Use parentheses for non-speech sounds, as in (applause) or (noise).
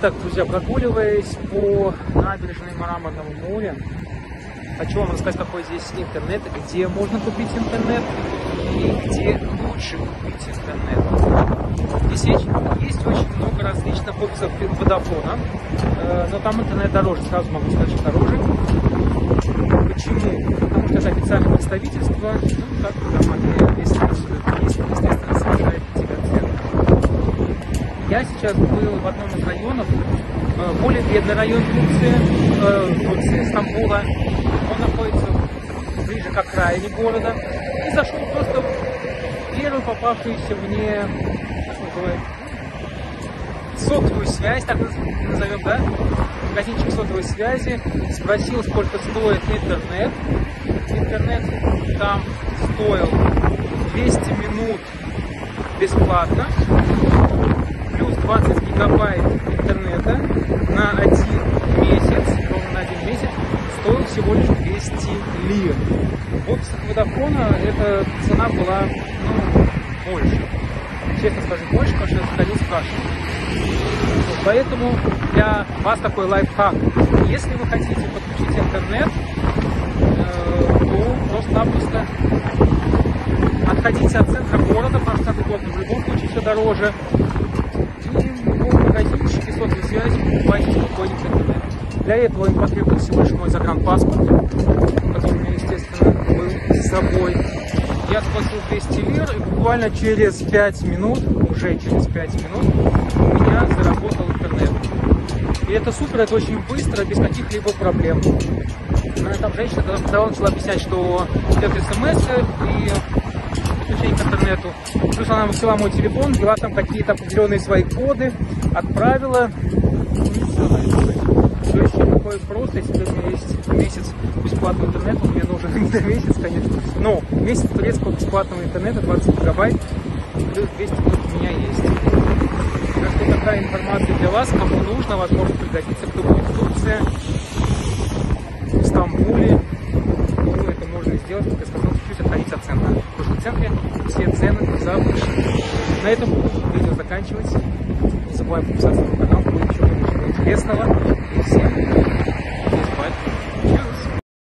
Итак, друзья, прогуливаясь по набережной Мраморного моря, хочу вам рассказать, какой здесь интернет, где можно купить интернет и где лучше купить интернет. Здесь есть, есть очень много различных опций Водофона, э, но там интернет дороже, сразу могу сказать, что дороже. Почему? Потому что официальное представительство, ну, как там, если, естественно, снижает я сейчас был в одном из районов, э, более бедный район Турции, э, Турции, Стамбула. Он находится ближе к окраине города. И зашел просто в первую попавшуюся мне, сотовую связь, так назовем, да, магазинчик сотовой связи, спросил, сколько стоит интернет. Интернет там стоил 200 минут бесплатно, 20 гигабайт интернета на один месяц, ровно на один месяц, стоил всего лишь 200 лир. Вот с Водофона эта цена была ну, больше. Честно скажу, больше, потому что я заходил спрашивать. Поэтому для вас такой лайфхак. Если вы хотите подключить интернет, э, то просто-напросто отходите от центра города, потому что центр города в любом случае все дороже магазинчике сотовой связи покупайте спокойненько интернет. Для этого им потребовался лишь мой загранпаспорт, который у меня, естественно, был с собой. Я спросил 200 лир, и буквально через 5 минут, уже через 5 минут, у меня заработал интернет. И это супер, это очень быстро, без каких-либо проблем. Там женщина когда начала объяснять, что идет смс и подключение к интернету. Плюс она взяла мой телефон, ввела там какие-то определенные свои коды, отправила. Все еще такое просто, если у меня есть месяц бесплатного интернета, мне нужен (laughs) именно месяц, конечно. Но месяц турецкого бесплатного интернета, 20 гигабайт, плюс 200 минут у меня есть. Что такая информация для вас, кому нужно, возможно, пригодится, кто будет в Турции, в Стамбуле. Ну, это можно сделать, как я сказал, чуть-чуть отходить от центре все цены завышены. На этом видео заканчивать. Не забываем подписаться на канал, будет еще много интересного. И всем.